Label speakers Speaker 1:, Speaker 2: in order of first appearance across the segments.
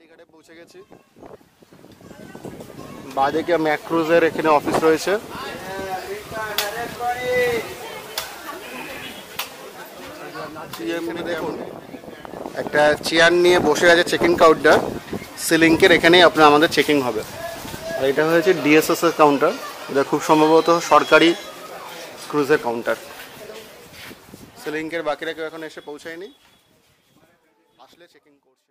Speaker 1: IT ঘাটে পৌঁছে গেছি। বাদিকে ম্যাক্রুজের এখানে অফিস রয়েছে। একটা চেয়ার নিয়ে বসে আছে চেকিং কাউন্টার সিলিংকের এখানেই আপনার আমাদের চেকিং হবে। আর এটা হয়েছে ডিএসএস এর কাউন্টার এটা খুব সম্ভবত সরকারি ক্রুজের কাউন্টার সিলিংকের বাকিরা কেউ এখন এসে পৌঁছায়নি। আসলে চেকিং করছি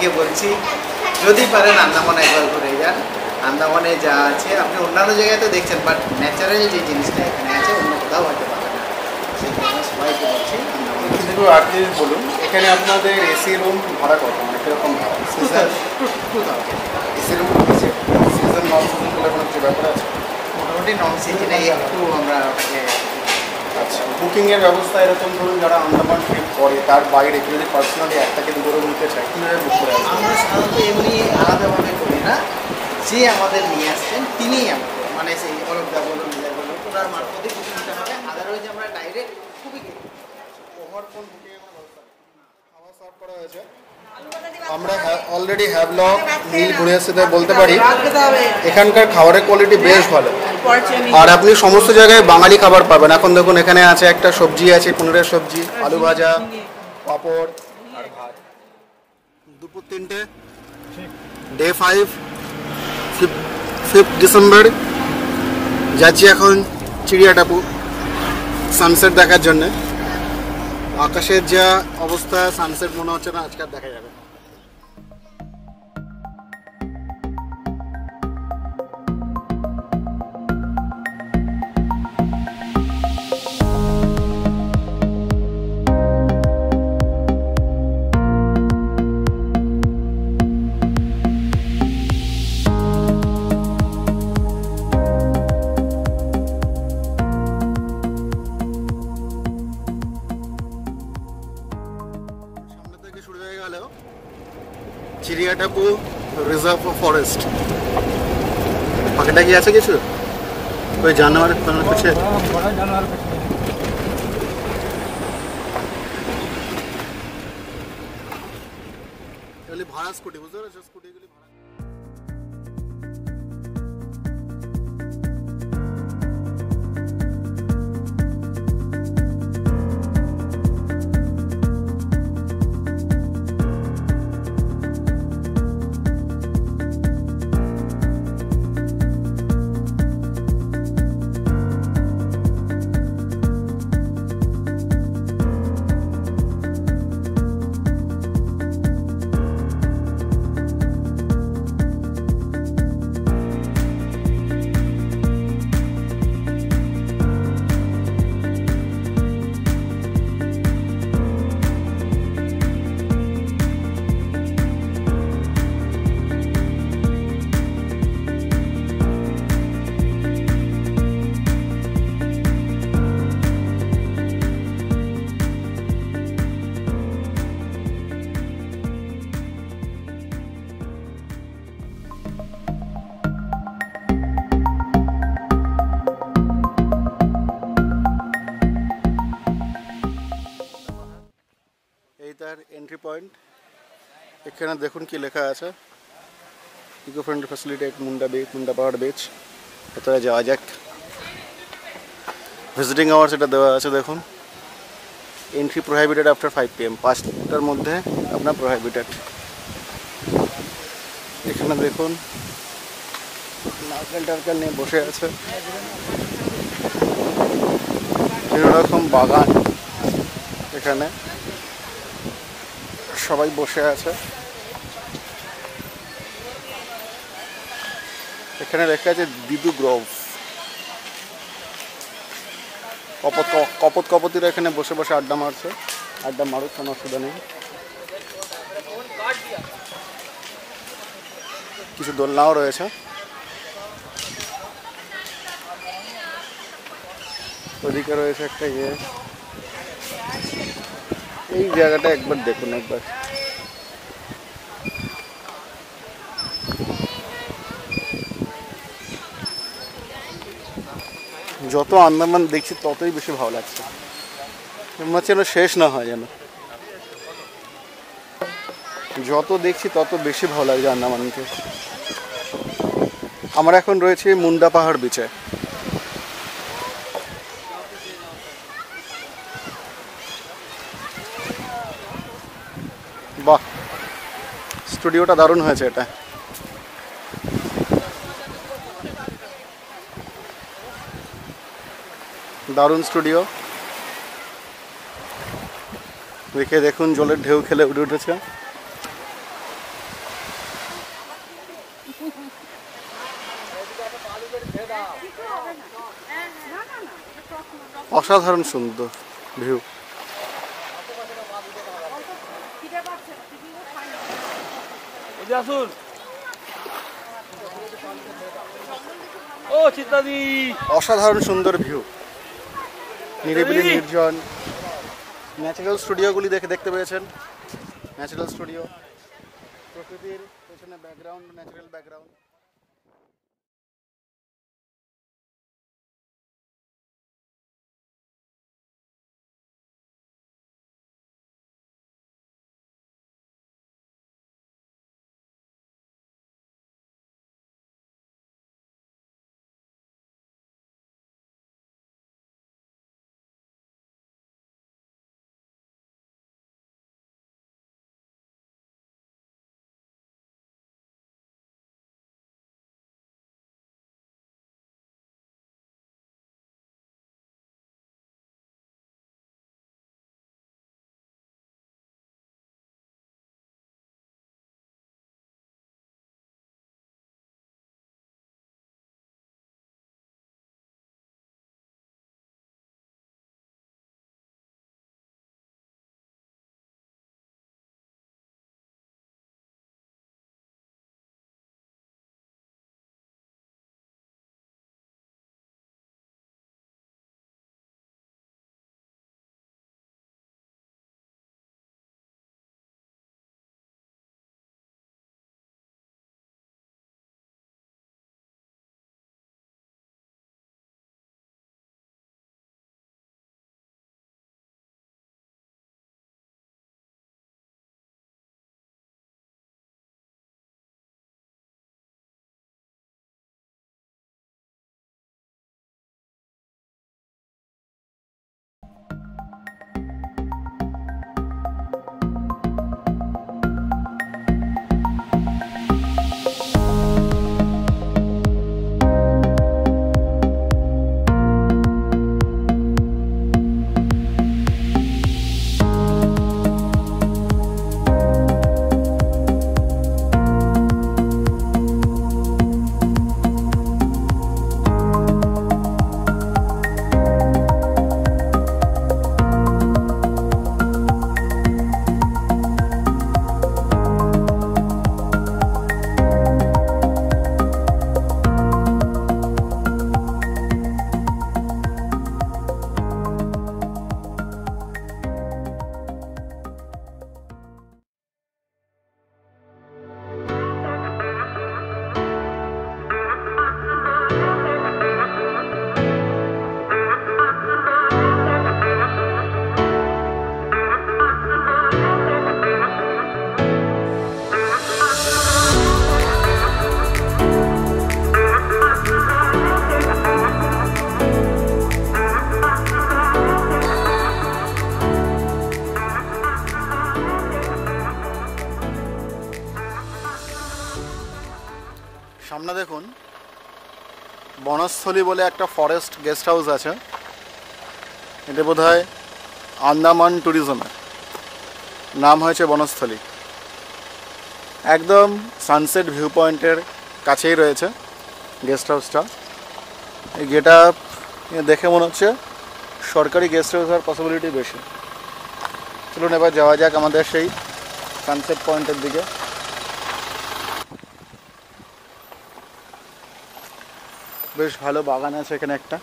Speaker 2: সবাইকে বলছি যদি পারেন আন্দামানে একবার ঘুরে যান। আন্দামানে যা আছে আপনি অন্যান্য জায়গায় তো দেখছেন বাট ন্যাচারাল যে জিনিসটা এখানে আছে অন্য কোথাও হয়তো পাবেন না। সেই জন্য সবাইকে বলছি আন্দামানে
Speaker 1: কিন্তু আর বলুন এখানে আপনাদের এসি রুম ভাড়া কত? মানে কীরকম ভাড়া? Season
Speaker 2: two thousand
Speaker 1: AC room season non season কোনো কিছু ব্যাপার আছে?
Speaker 2: মোটামুটি নন সিজনে একটু আমরা
Speaker 1: আচ্ছা বুকিংয়ের ব্যবস্থা এরকম ধরুন যারা আন্দামান ট্রিপ করে তার বাইরে কেউ যদি পার্সোনালি একটা কিন্তু করে নিতে চায় কীভাবে বুক করে
Speaker 2: আমরা সাধারণত এমনি আলাদাভাবে করি না। যে আমাদের নিয়ে আসছেন তিনিই আমাদের। মানে সেই অলোকদা বলুন বিজয় বলুন ওনার মারফতে বুকিংটা হবে। আদারওয়াইজ আমরা ডাইরেক্ট খুবই
Speaker 1: ওভার ফোন বুকিংয়ের কোনো ব্যবস্থা নেই। খাবার সার্ভ করা হয়েছে। আমরা অলরেডি হ্যাভলক নীল ঘুরে এসে বলতে পারি। এখানকার খাবারের কোয়ালিটি বেশ ভালো। আর আপনি সমস্ত জায়গায় বাঙালি খাবার পাবেন। এখন দেখুন এখানে আছে একটা সবজি আছে পনিরের সবজি আলু ভাজা পাঁপড় আর ভাত। দুপুর তিনটে ডে ফাইভ ফিফথ ডিসেম্বর যাচ্ছি এখন চিড়িয়াটাপু সানসেট দেখার জন্যে। আকাশের যা অবস্থা সানসেট মনে হচ্ছে না আজকে দেখা যাবে চিড়িয়াটাপু রিজার্ভ ফরেস্ট পাখিটা কি আছে কিছু ওই জানোয়ার কোনো কিছু এগুলি ভাড়া স্কুটি বুঝতে পেরেছ স্কুটিগুলি পয়েন্ট এখানে দেখুন কি লেখা আছে। Eco friendly facility Munda beach Munda পাহাড় বিচ ভেতরে যাওয়া যাক। ভিজিটিং আওয়ার্স এটা দেওয়া আছে, দেখুন। Entry prohibited after five P M পাঁচটার মধ্যে আপনার প্রোহাইবিটেড এখানে দেখুন। নারকেল টারকেল নিয়ে বসে আছে। বিভিন্ন রকম বাগান এখানে। সবাই বসে আছে। এখানে লেখা আছে দিদু গ্রোভ। কপত কপত কপতিরা এখানে বসে বসে আড্ডা মারছে। আড্ডা মারুক, কোনো অসুবিধা নেই। কিছু দোলনাও রয়েছে। ওদিকে রয়েছে একটা ইয়ে। এই জায়গাটা একবার দেখুন একবার। যত আন্দামান দেখছি, ততই বেশি ভালো লাগছে। মনে যেন শেষ না হয় যেন। যত দেখছি, তত বেশি ভালো লাগছে আন্দামানকে। আমরা এখন রয়েছে মুন্ডা পাহাড় বিচে বাহ স্টুডিওটা দারুণ হয়েছে এটা। দারুণ স্টুডিও। দেখে দেখুন জলের ঢেউ খেলে উঠে উঠেছে। অসাধারণ সুন্দর ভিউ। অসাধারণ সুন্দর ভিউ। নিরিবিলি নির্জন ন্যাচারাল স্টুডিওগুলি দেখে দেখতে পেয়েছেন। ন্যাচারাল স্টুডিও প্রকৃতির পেছনে ব্যাকগ্রাউন্ড ন্যাচারাল ব্যাকগ্রাউন্ড বনস্থলী বলে একটা ফরেস্ট গেস্ট হাউস আছে। এটা বোধ হয় আন্দামান ট্যুরিজমের নাম হয়েছে বনস্থলী। একদম সানসেট ভিউ পয়েন্টের কাছেই রয়েছে গেস্ট হাউসটা এই গেট আপ দেখে মনে হচ্ছে সরকারি গেস্ট হাউস হওয়ার পসিবিলিটি বেশি। চলুন এবার যাওয়া যাক আমাদের সেই সানসেট পয়েন্টের দিকে। বেশ ভালো বাগান আছে এখানে একটা।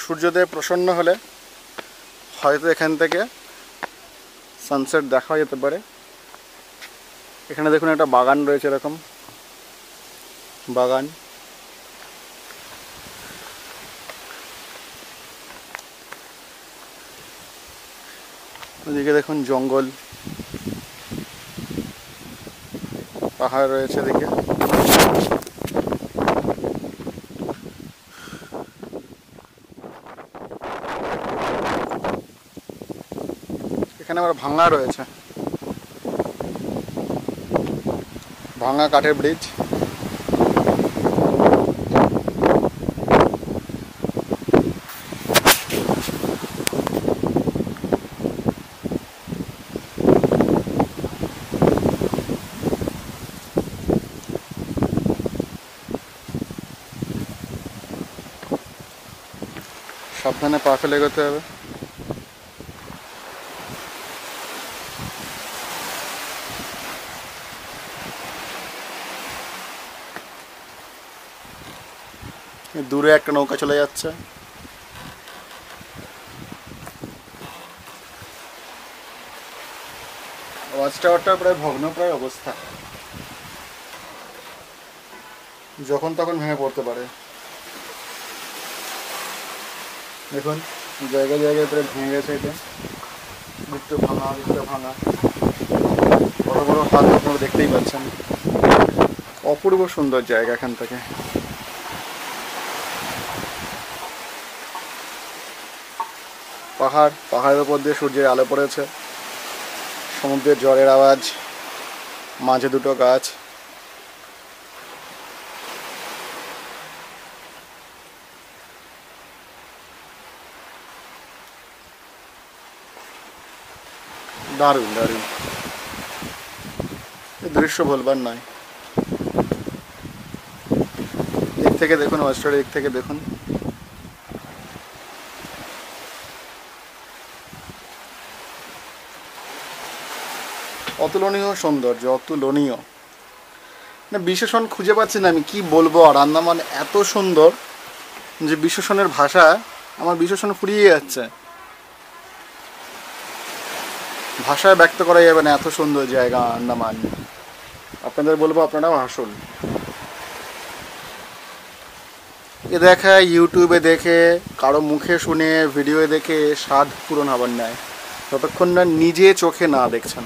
Speaker 1: সূর্যোদয় প্রসন্ন হলে হয়তো এখান থেকে সানসেট দেখা যেতে পারে। এখানে দেখুন একটা বাগান রয়েছে এরকম। বাগান। ওদিকে দেখুন জঙ্গল। পাহাড় রয়েছে এদিকে। এখানে আবার ভাঙা রয়েছে। ভাঙা কাঠের ব্রিজ সাবধানে পা ফেলে এগোতে হবে। দূরে একটা নৌকা চলে যাচ্ছে। ওয়াচ টাওয়ারটা প্রায় ভগ্নপ্রায় অবস্থা। যখন তখন ভেঙে পড়তে পারে। দেখুন, জায়গায় জায়গায় প্রায় ভেঙে গেছে এটা। দিকটা ভাঙা দিকটা ভাঙা। বড় বড় হাত আপনারা দেখতেই পাচ্ছেন। অপূর্ব সুন্দর জায়গা এখান থেকে। পাহাড়, পাহাড়ের উপর দিয়ে সূর্যের আলো পড়েছে। সমুদ্রের জলের আওয়াজ, মাঝে দুটো গাছ। দারুণ দারুণ। দৃশ্য বলবার নয়। দিক থেকে দেখুন অস্ট্রেলিয়া দিক থেকে দেখুন। অতুলনীয় সৌন্দর্য, অতুলনীয়। না, বিশেষণ খুঁজে পাচ্ছি না আমি কি বলব, আর আন্দামান এত সুন্দর যে বিশেষণের ভাষা আমার বিশেষণ ফুরিয়ে যাচ্ছে। ভাষায় ব্যক্ত করা যাবে না এত সুন্দর জায়গা আন্দামান। আপনাদের বলব, আপনারাও হাসুন। এ দেখা, ইউটিউবে দেখে, কারও মুখে শুনে ভিডিও দেখে, স্বাদ পূরণ হবার নেয় যতক্ষণ না নিজে চোখে না দেখছেন।